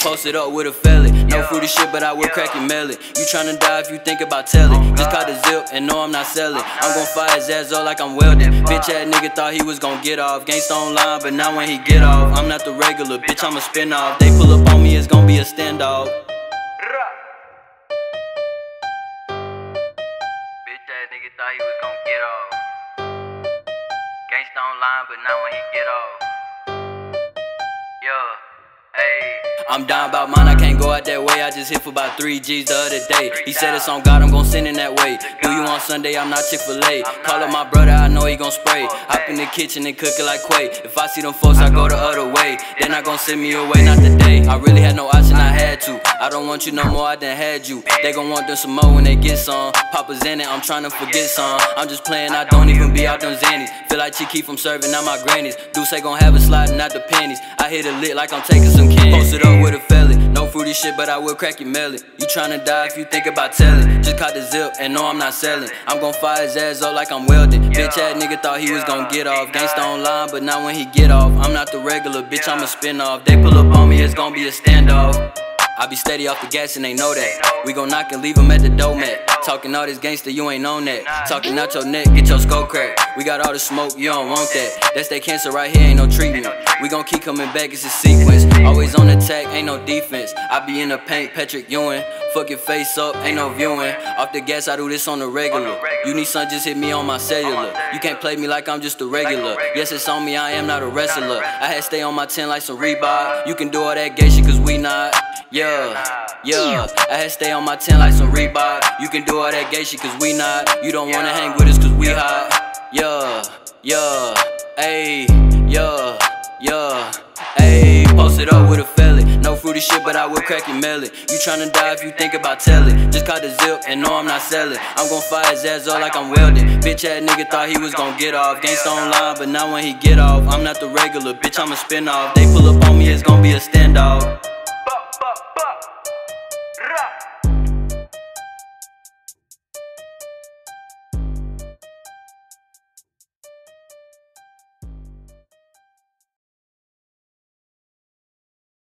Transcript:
Posted up with a felly. No fruity shit, but I will crack your melon. You tryna die if you think about telling. Just caught the zip and know I'm not selling. I'm gon' fire his ass up like I'm welding. Bitch ass nigga thought he was gon' get off. Gangsta online, but now when he get off, I'm not the regular. Bitch, I'm a spin off. They pull up on me, it's gon' be a standoff. Bitch ass nigga thought he was gon' get off. Gangsta online, but now when he get off. Yeah. I'm down about mine, I can't go out that way. I just hit for about three G's the other day. He said it's on God, I'm gon' send in that way. Do you on Sunday? I'm not Chick fil A. Call up my brother, I know he gon' spray. Hop in the kitchen and cook it like Quay. If I see them folks, I go the other way. They're not gon' send me away, not today. I really had no option, I had to. I don't want you no more, I done had you. They gon' want them some more when they get some. Papa's in it, I'm tryna forget some. I'm just playing, I don't even be out them zannies. Feel like Chicky from serving out my grannies. Deuce gon' have a sliding out the panties. I hit a lit like I'm taking some candy. Posted with a felly. No fruity shit, but I will crack your melon. You tryna die if you think about telling. Just caught the zip and no, I'm not selling. I'm gon' fire his ass up like I'm welding. Bitch ass nigga thought he was gon' get off. Gangsta online, but not when he get off. I'm not the regular, bitch, I'm a spin off. They pull up on me, it's gon' be a standoff. I be steady off the gas and they know that. We gon' knock and leave them at the door mat. Talking all this gangster, you ain't on that. Talking out your neck, get your skull cracked. We got all the smoke, you don't want that. That's that cancer right here, ain't no treatment. We gon' keep coming back, it's a sequence. Always on attack, ain't no defense. I be in the paint, Patrick Ewing. Fuck your face up, ain't no viewing. Off the gas, I do this on the regular. You need some, just hit me on my cellular. You can't play me like I'm just a regular. Yes, it's on me, I am not a wrestler. I had stay on my 10 like some Reebok. You can do all that gay shit, cause we not. Yeah, yeah. I had stay on my 10 like some Reebok. You can do all that gay shit, cause we not. You don't wanna hang with us, cause we hot. Yeah, yeah, ayy, yeah, yeah, ayy. Posted up with a felly. No fruity shit, but I will crack your melon. You tryna die if you think about telling. Just caught the zip and know I'm not selling. I'm gon' fire his ass up like I'm welding. Bitch ass nigga thought he was gon' get off. Gangsta online, but now when he get off, I'm not the regular. Bitch, I'm a spin off. They pull up on me, it's gon' be a